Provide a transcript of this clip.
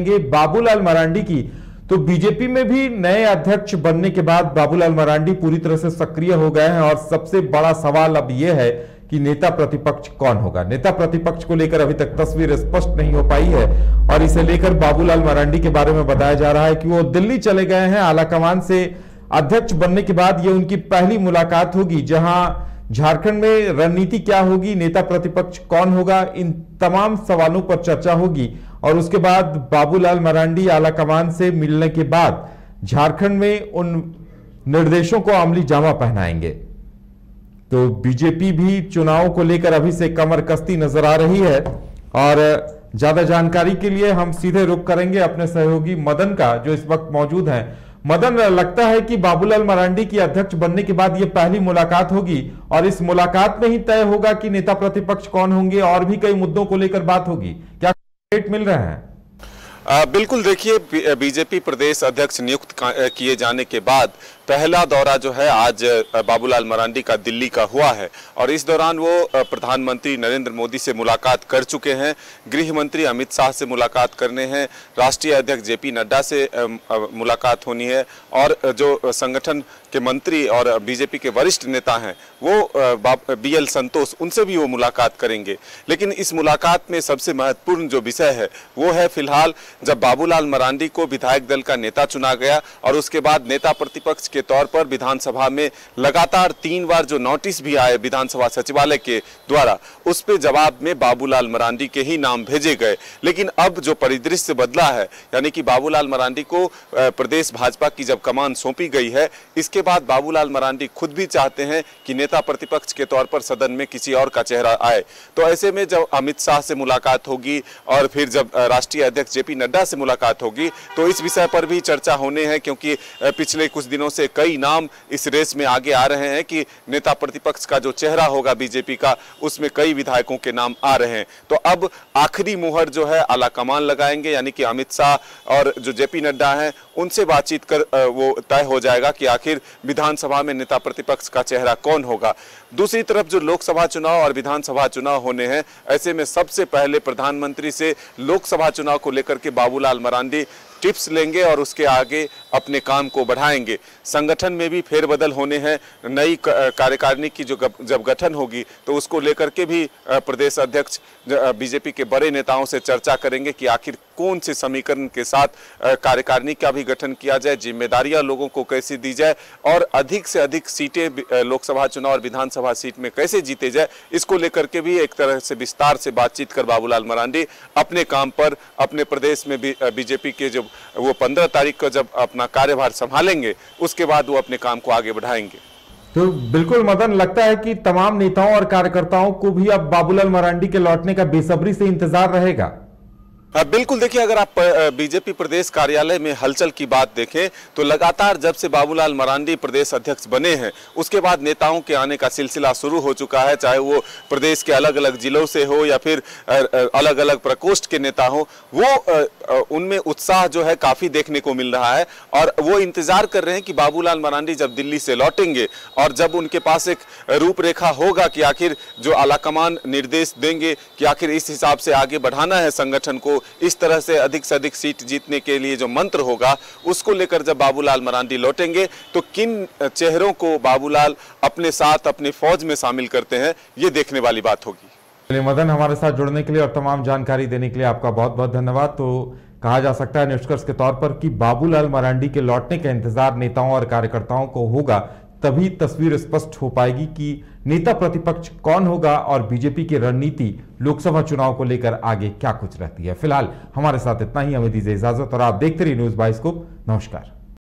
बाबूलाल मरांडी की। तो बीजेपी में भी नए अध्यक्ष बनने के बाद बाबूलाल मरांडी पूरी तरह से सक्रिय हो गए हैं और सबसे बड़ा सवाल अब यह है कि नेता प्रतिपक्ष कौन होगा? नेता प्रतिपक्ष को लेकर अभी तक तस्वीर स्पष्ट नहीं हो पाई है और इसे लेकर बाबूलाल मरांडी के बारे में बताया जा रहा है कि वो दिल्ली चले गए हैं। आलाकमान से अध्यक्ष बनने के बाद ये उनकी पहली मुलाकात होगी, जहाँ झारखंड में रणनीति क्या होगी? नेता प्रतिपक्ष कौन होगा? इन तमाम सवालों पर चर्चा होगी। और उसके बाद बाबूलाल मरांडी आला कमान से मिलने के बाद झारखंड में उन निर्देशों को अमली जामा पहनाएँगे। तो बीजेपी भी चुनाव को लेकर अभी से कमर कस्ती नज़र आ रही है और ज़्यादा जानकारी के लिए हम सीधे रुख करेंगे अपने सहयोगी मदन का, जो इस वक्त मौजूद हैं। मदन, लगता है कि बाबूलाल मरांडी की अध्यक्ष बनने के बाद यह पहली मुलाकात होगी और इस मुलाकात में ही तय होगा कि नेता प्रतिपक्ष कौन होंगे और भी कई मुद्दों को लेकर बात होगी। क्या मिल रहे हैं? आ, बिल्कुल देखिए बीजेपी प्रदेश अध्यक्ष नियुक्त किए जाने के बाद पहला दौरा जो है आज बाबूलाल मरांडी का दिल्ली का हुआ है और इस दौरान वो प्रधानमंत्री नरेंद्र मोदी से मुलाकात कर चुके हैं। गृह मंत्री अमित शाह से मुलाकात करने हैं। राष्ट्रीय अध्यक्ष जेपी नड्डा से मुलाकात होनी है और जो संगठन के मंत्री और बीजेपी के वरिष्ठ नेता हैं, वो बी एल संतोष, उनसे भी वो मुलाकात करेंगे। लेकिन इस मुलाकात में सबसे महत्वपूर्ण जो विषय है, वो है फ़िलहाल जब बाबूलाल मरांडी को विधायक दल का नेता चुना गया और उसके बाद नेता प्रतिपक्ष के तौर पर विधानसभा में लगातार तीन बार जो नोटिस भी आए विधानसभा सचिवालय के द्वारा, उस पर जवाब में बाबूलाल मरांडी के ही नाम भेजे गए। लेकिन अब जो परिदृश्य बदला है, यानी कि बाबूलाल मरांडी को प्रदेश भाजपा की जब कमान सौंपी गई है, इसके बाद बाबूलाल मरांडी खुद भी चाहते हैं कि नेता प्रतिपक्ष के तौर पर सदन में किसी और का चेहरा आए। तो ऐसे में जब अमित शाह से मुलाकात होगी और फिर जब राष्ट्रीय अध्यक्ष जेपी नड्डा से मुलाकात होगी तो इस विषय पर भी चर्चा होने हैं, क्योंकि पिछले कुछ दिनों से कई नाम इस रेस में आगे आ रहे हैं कि नेता प्रतिपक्ष का जो चेहरा होगा बीजेपी का, उसमें कई विधायकों के नाम आ रहे हैं। तो अब आखिरी मुहर जो है, आला कमान लगाएँगे, यानी कि अमित शाह और जो जेपी नड्डा हैं, उनसे बातचीत कर वो तय हो जाएगा कि आखिर विधानसभा में नेता प्रतिपक्ष का चेहरा कौन होगा। दूसरी तरफ़ जो लोकसभा चुनाव और विधानसभा चुनाव होने हैं, ऐसे में सबसे पहले प्रधानमंत्री से लोकसभा चुनाव को लेकर के बाबूलाल मरांडी टिप्स लेंगे और उसके आगे अपने काम को बढ़ाएँगे। संगठन में भी फेरबदल होने हैं। नई कार्यकारिणी की जो जब गठन होगी तो उसको लेकर के भी प्रदेश अध्यक्ष बीजेपी के बड़े नेताओं से चर्चा करेंगे कि आखिर कौन से समीकरण के साथ कार्यकारिणी का भी गठन किया जाए, जिम्मेदारियाँ लोगों को कैसे दी जाए, और अधिक से अधिक सीटें लोकसभा चुनाव और विधानसभा सीट में कैसे जीते जाए, इसको लेकर के भी एक तरह से विस्तार से बातचीत कर बाबूलाल मरांडी अपने काम पर, अपने प्रदेश में बीजेपी के जो वो पंद्रह तारीख को जब अपना कार्यभार संभालेंगे, उसके बाद वो अपने काम को आगे बढ़ाएँगे। तो बिल्कुल मदन, लगता है कि तमाम नेताओं और कार्यकर्ताओं को भी अब बाबूलाल मरांडी के लौटने का बेसब्री से इंतज़ार रहेगा। बिल्कुल देखिए, अगर आप बीजेपी प्रदेश कार्यालय में हलचल की बात देखें तो लगातार जब से बाबूलाल मरांडी प्रदेश अध्यक्ष बने हैं, उसके बाद नेताओं के आने का सिलसिला शुरू हो चुका है, चाहे वो प्रदेश के अलग अलग जिलों से हो या फिर अलग अलग प्रकोष्ठ के नेता हो, वो उनमें उत्साह जो है काफ़ी देखने को मिल रहा है और वो इंतज़ार कर रहे हैं कि बाबूलाल मरांडी जब दिल्ली से लौटेंगे और जब उनके पास एक रूपरेखा होगा कि आखिर जो आलाकमान निर्देश देंगे कि आखिर इस हिसाब से आगे बढ़ाना है संगठन को इस तरह से अधिक से अधिक सीट जीतने के लिए जो मंत्र होगा, उसको लेकर जब बाबूलाल मरांडी लौटेंगे तो किन चेहरों को बाबूलाल अपने साथ, अपने फौज में शामिल करते हैं, ये देखने वाली बात होगी। मदन, हमारे साथ जुड़ने के लिए और तमाम जानकारी देने के लिए आपका बहुत बहुत धन्यवाद। तो कहा जा सकता है, निष्कर्ष के तौर पर कि बाबूलाल मरांडी के लौटने का इंतज़ार नेताओं और कार्यकर्ताओं को होगा। तभी तस्वीर स्पष्ट हो पाएगी कि नेता प्रतिपक्ष कौन होगा और बीजेपी की रणनीति लोकसभा चुनाव को लेकर आगे क्या कुछ रहती है। फ़िलहाल हमारे साथ इतना ही। हमें दीजिए इजाज़त और आप देखते रहिए न्यूज़ बाइस को। नमस्कार।